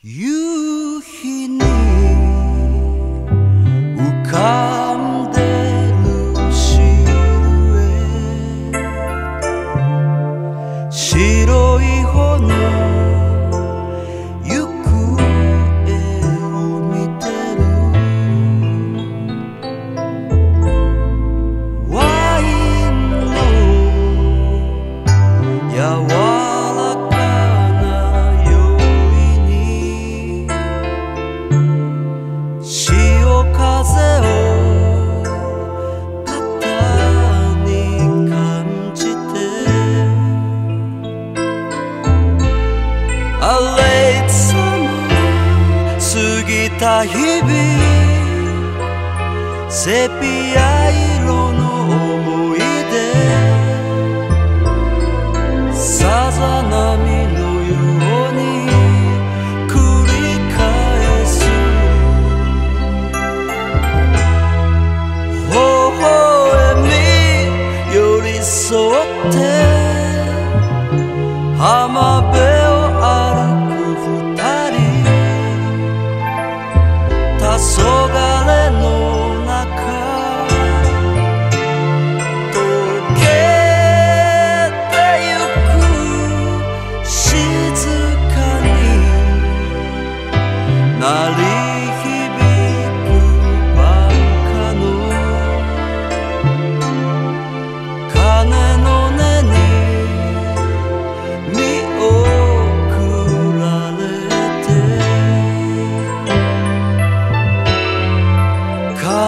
夕日に浮かんでるシルエ白い炎行方を見てるワインの柔らあれいつも過ぎた日々セピア色の思い出さざ波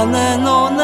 羽の中